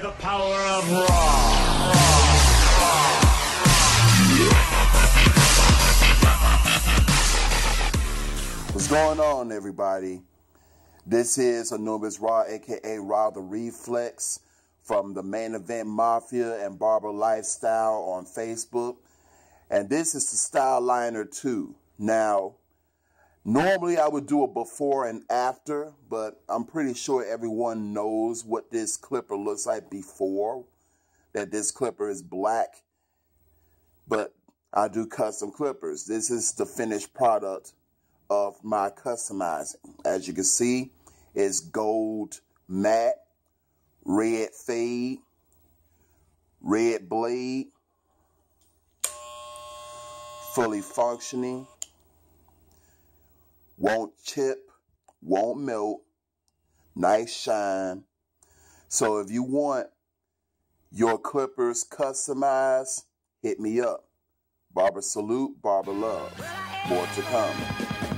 the power of Rah. What's going on, everybody? This is Anubis Rah, aka Rah the Reflex from the Main Event Mafia and Barber Lifestyle on Facebook. And this is the Styliner 2. Now, normally I would do a before and after, but I'm pretty sure everyone knows what this clipper looks like before. That this clipper is black. But I do custom clippers. This is the finished product of my customizing. As you can see, it's gold matte, red fade, red blade, fully functioning, won't chip, won't melt, nice shine. So if you want your clippers customized, hit me up. Barber Salute, Barber Love. More to come.